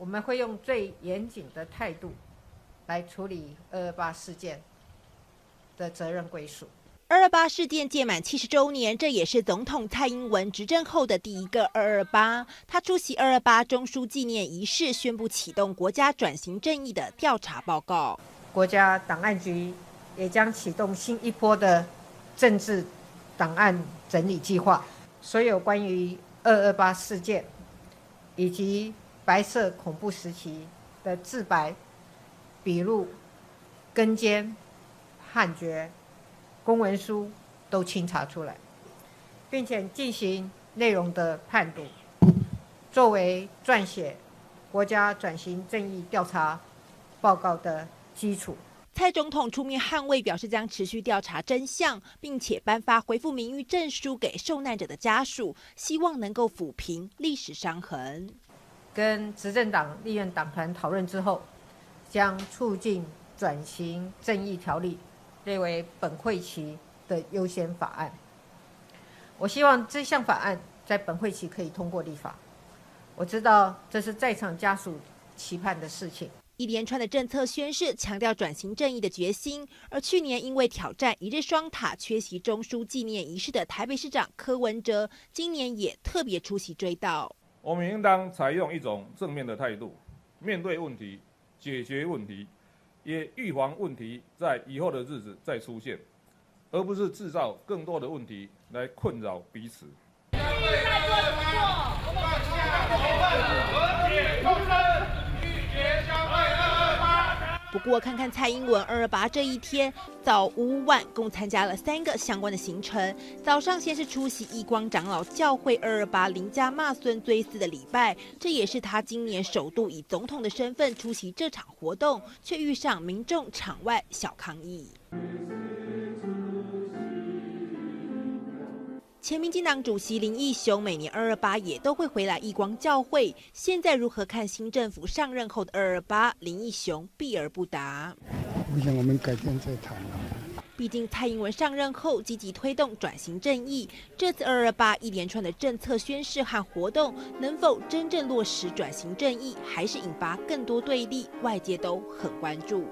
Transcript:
我们会用最严谨的态度来处理二二八事件的责任归属。二二八事件届满七十周年，这也是总统蔡英文执政后的第一个二二八。他出席二二八中枢纪念仪式，宣布启动国家转型正义的调查报告。国家档案局也将启动新一波的政治档案整理计划，所有关于二二八事件以及白色恐怖时期的自白、笔录、跟监、判决。公文书都清查出来，并且进行内容的判读，作为撰写国家转型正义调查报告的基础。蔡总统出面捍卫，表示将持续调查真相，并且颁发回复名誉证书给受难者的家属，希望能够抚平历史伤痕。跟执政党立院党团讨论之后，将促进转型正义条例。列为本会期的优先法案。我希望这项法案在本会期可以通过立法。我知道这是在场家属期盼的事情。一连串的政策宣示，强调转型正义的决心。而去年因为挑战一日双塔缺席中枢纪念仪式的台北市长柯文哲，今年也特别出席追悼。我们应当采用一种正面的态度，面对问题，解决问题。也预防问题在以后的日子再出现，而不是制造更多的问题来困扰彼此。不过，看看蔡英文二二八这一天，早午晚共参加了三个相关的行程。早上先是出席义光长老教会二二八林家骂孙追思的礼拜，这也是他今年首度以总统的身份出席这场活动，却遇上民众场外小抗议。前民进党主席林义雄每年二二八也都会回来义光教会，现在如何看新政府上任后的二二八？林义雄避而不答。我想我们改天再谈毕竟蔡英文上任后积极推动转型正义，这次二二八一连串的政策宣示和活动，能否真正落实转型正义，还是引发更多对立？外界都很关注。